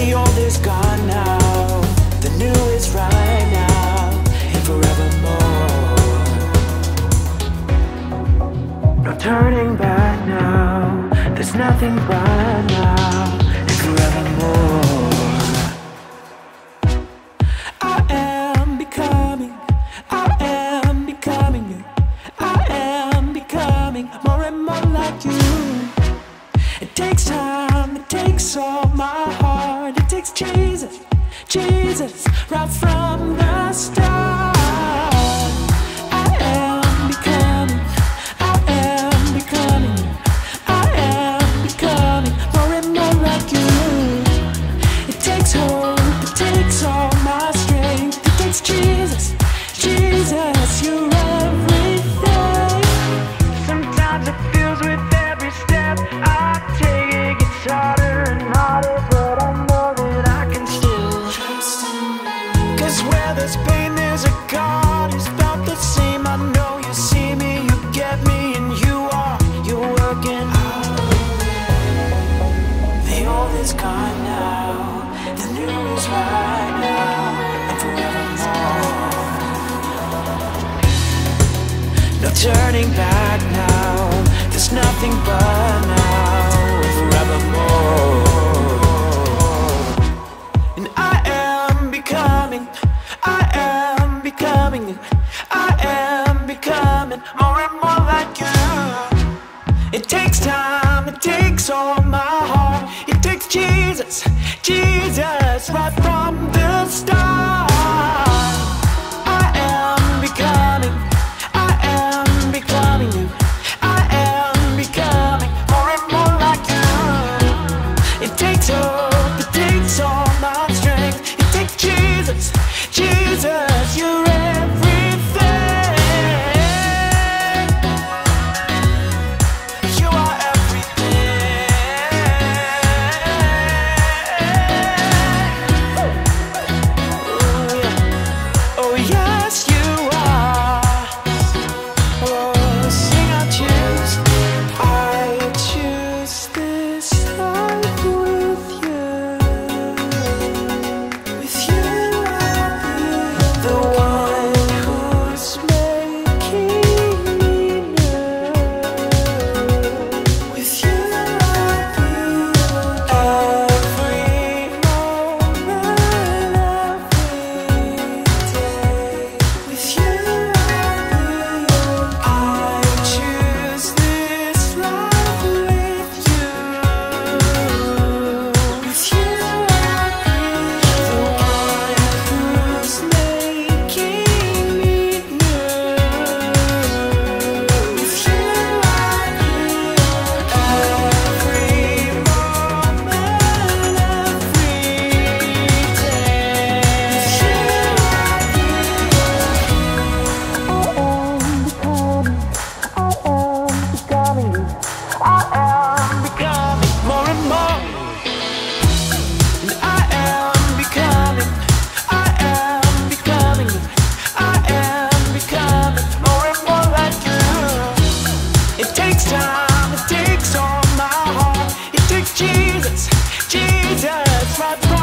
The old is gone now, the new is right now, and forevermore. No turning back now, there's nothing but now, and forevermore. I am becoming, I am becoming, you, I am becoming more and more like you. It takes time, it takes all my takes Jesus, Jesus, right from the start. Turning back now. There's nothing but now and forevermore. And I am becoming, I am becoming, I am becoming more and more like you. It takes time, it takes all my heart. It takes Jesus, Jesus, right from. that.